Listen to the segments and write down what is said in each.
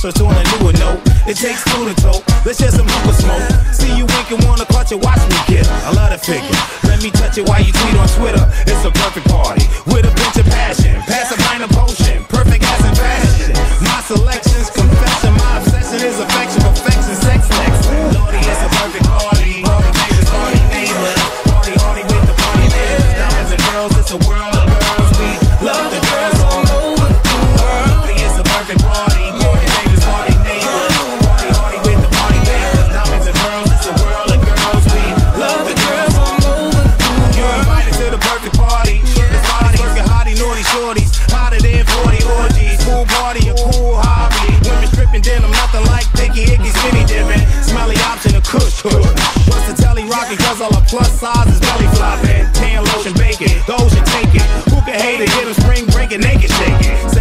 closer to a newer note. It takes two to tango. Let's share some hookah smoke. See you wink and wanna clutch it, watch me get a I love the figure. Let me touch it while you tweet on Twitter. It's a perfect party with a pinch of passion. Pass a pint of potion, perfect as in fashion. My selection.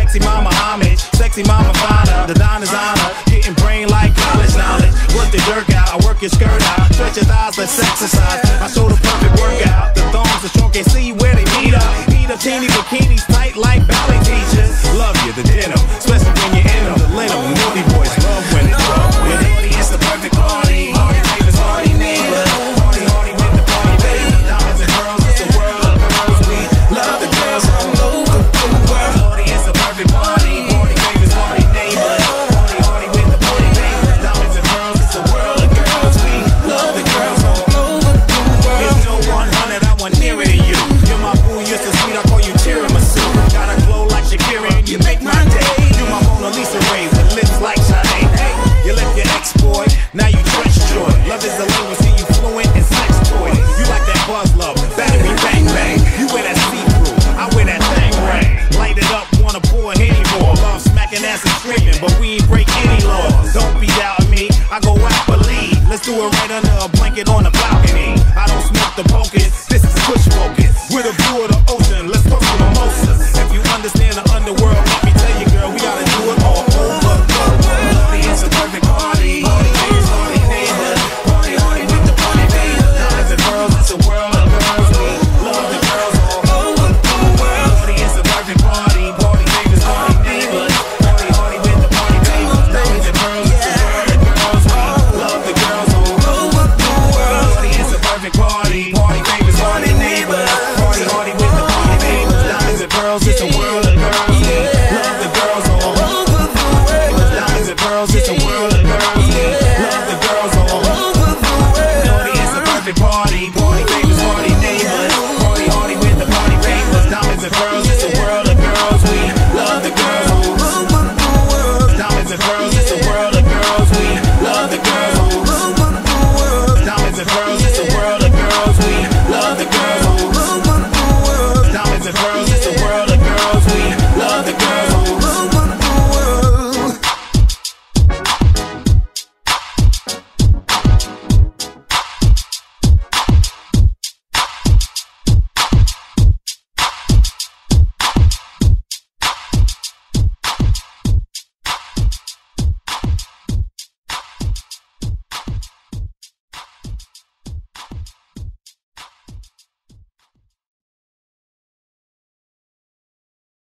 Sexy mama homage, sexy mama fauna. The Don is her getting brain like college knowledge. Work the jerk out, I work your skirt out. Stretch your thighs, let's exercise. I show the perfect workout. The thongs, the strong can see where they meet up. Eat up teeny bikinis, tight like ballet teachers. Love you, the denim, especially blanket on the balcony. I don't smoke the pocus, this is push focus. With a view of the ocean, let's go to mimosas. If you understand the